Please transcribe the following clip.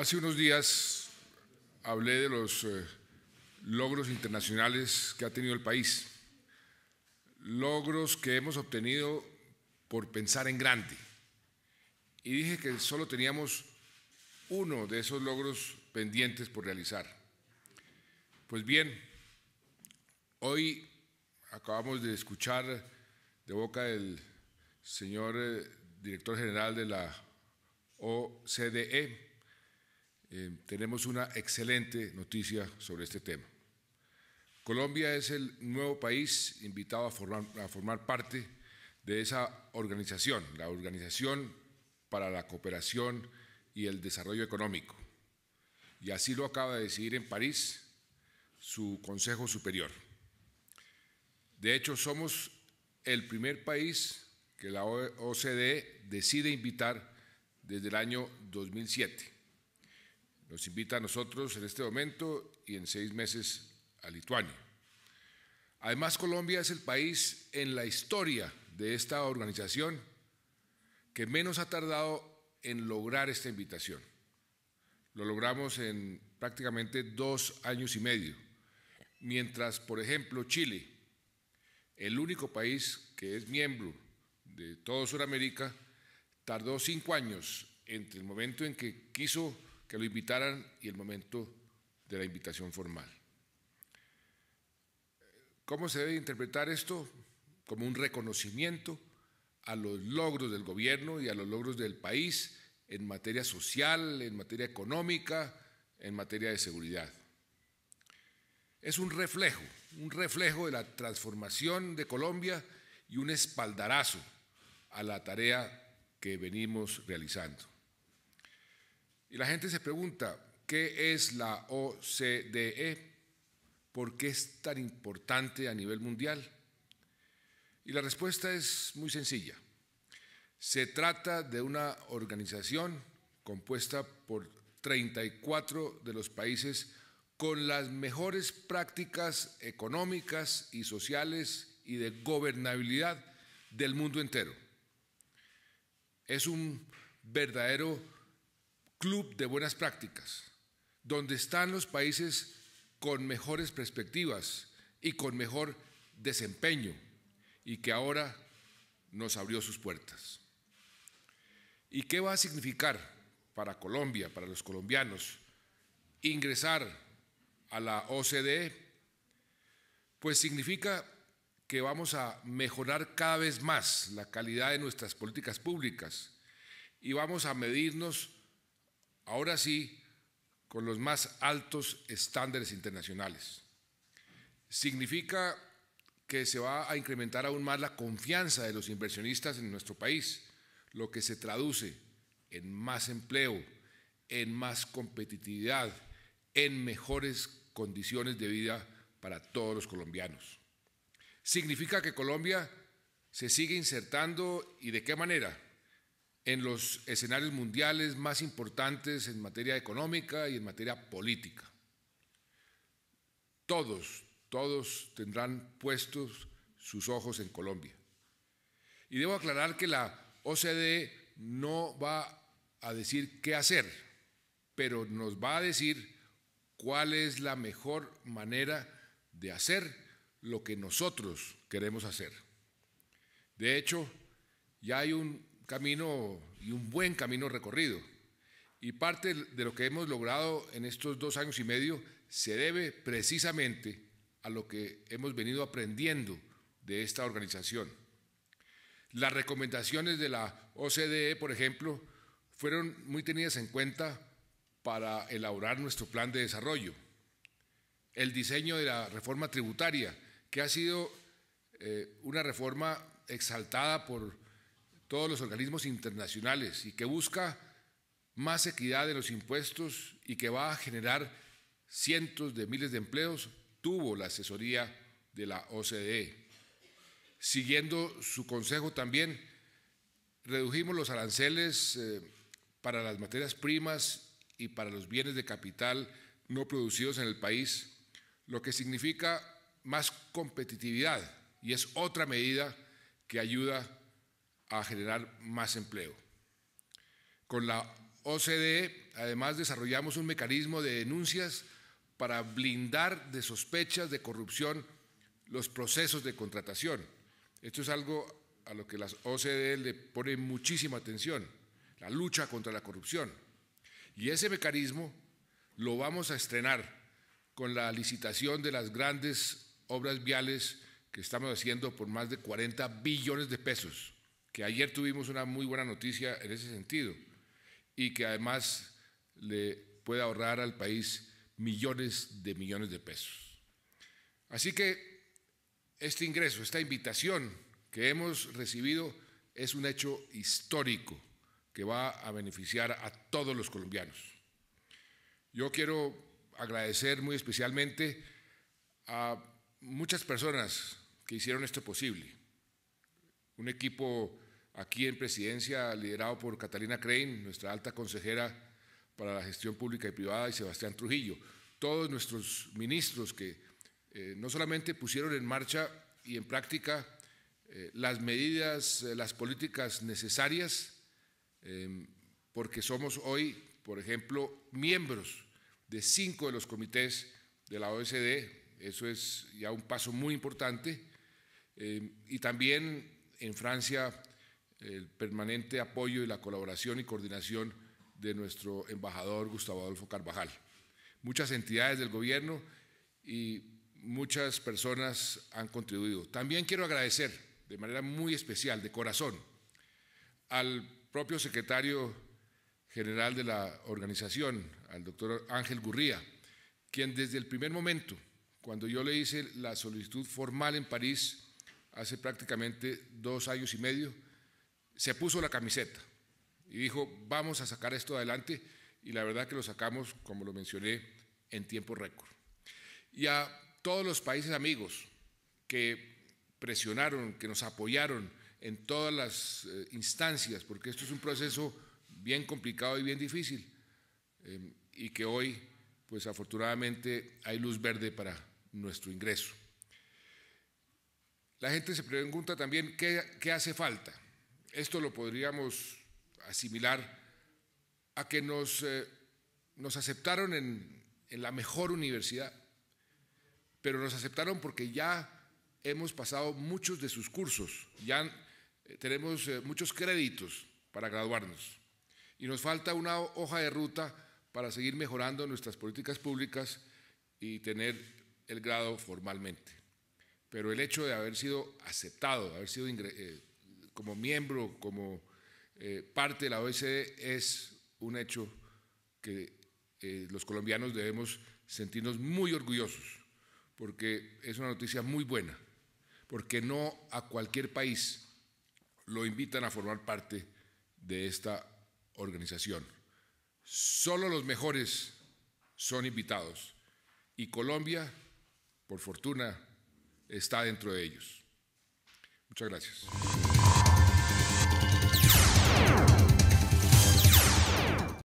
Hace unos días hablé de los eh, logros internacionales que ha tenido el país, logros que hemos obtenido por pensar en grande. Y dije que solo teníamos uno de esos logros pendientes por realizar. Pues bien, hoy acabamos de escuchar de boca del señor eh, director general de la OCDE, eh, tenemos una excelente noticia sobre este tema. Colombia es el nuevo país invitado a formar, a formar parte de esa organización, la Organización para la Cooperación y el Desarrollo Económico. Y así lo acaba de decidir en París su Consejo Superior. De hecho, somos el primer país que la OCDE decide invitar desde el año 2007. Nos invita a nosotros en este momento y en seis meses a Lituania. Además, Colombia es el país en la historia de esta organización que menos ha tardado en lograr esta invitación. Lo logramos en prácticamente dos años y medio, mientras, por ejemplo, Chile, el único país que es miembro de todo Sudamérica, tardó cinco años entre el momento en que quiso que lo invitaran y el momento de la invitación formal. ¿Cómo se debe interpretar esto? Como un reconocimiento a los logros del gobierno y a los logros del país en materia social, en materia económica, en materia de seguridad. Es un reflejo, un reflejo de la transformación de Colombia y un espaldarazo a la tarea que venimos realizando. Y la gente se pregunta, ¿qué es la OCDE? ¿Por qué es tan importante a nivel mundial? Y la respuesta es muy sencilla. Se trata de una organización compuesta por 34 de los países con las mejores prácticas económicas y sociales y de gobernabilidad del mundo entero. Es un verdadero club de buenas prácticas, donde están los países con mejores perspectivas y con mejor desempeño y que ahora nos abrió sus puertas. ¿Y qué va a significar para Colombia, para los colombianos, ingresar a la OCDE? Pues significa que vamos a mejorar cada vez más la calidad de nuestras políticas públicas y vamos a medirnos ahora sí, con los más altos estándares internacionales. Significa que se va a incrementar aún más la confianza de los inversionistas en nuestro país, lo que se traduce en más empleo, en más competitividad, en mejores condiciones de vida para todos los colombianos. Significa que Colombia se sigue insertando y de qué manera en los escenarios mundiales más importantes en materia económica y en materia política. Todos, todos tendrán puestos sus ojos en Colombia. Y debo aclarar que la OCDE no va a decir qué hacer, pero nos va a decir cuál es la mejor manera de hacer lo que nosotros queremos hacer. De hecho, ya hay un camino y un buen camino recorrido. Y parte de lo que hemos logrado en estos dos años y medio se debe precisamente a lo que hemos venido aprendiendo de esta organización. Las recomendaciones de la OCDE, por ejemplo, fueron muy tenidas en cuenta para elaborar nuestro plan de desarrollo. El diseño de la reforma tributaria, que ha sido eh, una reforma exaltada por todos los organismos internacionales y que busca más equidad en los impuestos y que va a generar cientos de miles de empleos, tuvo la asesoría de la OCDE. Siguiendo su consejo también, redujimos los aranceles eh, para las materias primas y para los bienes de capital no producidos en el país, lo que significa más competitividad y es otra medida que ayuda a generar más empleo. Con la OCDE, además, desarrollamos un mecanismo de denuncias para blindar de sospechas de corrupción los procesos de contratación. Esto es algo a lo que las OCDE le pone muchísima atención, la lucha contra la corrupción. Y ese mecanismo lo vamos a estrenar con la licitación de las grandes obras viales que estamos haciendo por más de 40 billones de pesos, que ayer tuvimos una muy buena noticia en ese sentido y que además le puede ahorrar al país millones de millones de pesos. Así que este ingreso, esta invitación que hemos recibido es un hecho histórico que va a beneficiar a todos los colombianos. Yo quiero agradecer muy especialmente a muchas personas que hicieron esto posible. Un equipo aquí en presidencia liderado por Catalina Crane, nuestra alta consejera para la gestión pública y privada, y Sebastián Trujillo. Todos nuestros ministros que eh, no solamente pusieron en marcha y en práctica eh, las medidas, eh, las políticas necesarias, porque somos hoy, por ejemplo, miembros de cinco de los comités de la OSD, eso es ya un paso muy importante, eh, y también en Francia el permanente apoyo y la colaboración y coordinación de nuestro embajador Gustavo Adolfo Carvajal. Muchas entidades del gobierno y muchas personas han contribuido. También quiero agradecer de manera muy especial, de corazón, al propio secretario general de la organización, al doctor Ángel Gurría, quien desde el primer momento, cuando yo le hice la solicitud formal en París, hace prácticamente dos años y medio, se puso la camiseta y dijo, vamos a sacar esto adelante, y la verdad que lo sacamos, como lo mencioné, en tiempo récord. Y a todos los países amigos que presionaron, que nos apoyaron en todas las eh, instancias, porque esto es un proceso bien complicado y bien difícil, eh, y que hoy, pues afortunadamente, hay luz verde para nuestro ingreso. La gente se pregunta también qué, hace falta. Esto lo podríamos asimilar a que nos, eh, nos aceptaron en, la mejor universidad, pero nos aceptaron porque ya hemos pasado muchos de sus cursos, ya eh, tenemos muchos créditos para graduarnos y nos falta una hoja de ruta para seguir mejorando nuestras políticas públicas y tener el grado formalmente. Pero el hecho de haber sido aceptado, haber sido eh, como miembro, como eh, parte de la OECD, es un hecho que eh, los colombianos debemos sentirnos muy orgullosos, porque es una noticia muy buena, porque no a cualquier país lo invitan a formar parte de esta organización. Solo los mejores son invitados y Colombia, por fortuna, está dentro de ellos. Muchas gracias.